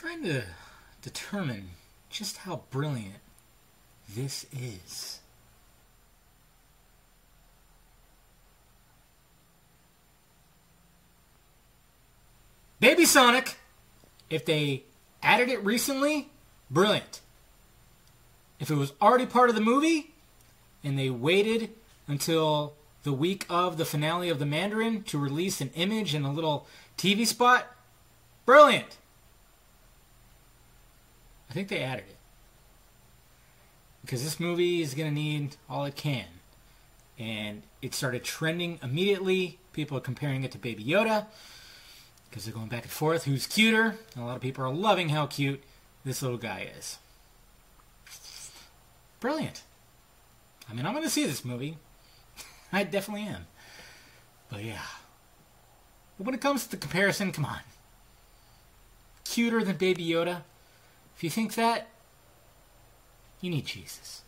trying to determine just how brilliant this is. Baby Sonic, if they added it recently, brilliant. If it was already part of the movie and they waited until the week of the finale of The Mandalorian to release an image and a little TV spot, brilliant. I think they added it. Because this movie is going to need all it can. And it started trending immediately. People are comparing it to Baby Yoda because they're going back and forth who's cuter. And a lot of people are loving how cute this little guy is. Brilliant. I mean, I'm going to see this movie. I definitely am. But yeah. But when it comes to the comparison, come on. Cuter than Baby Yoda? If you think that, you need Jesus.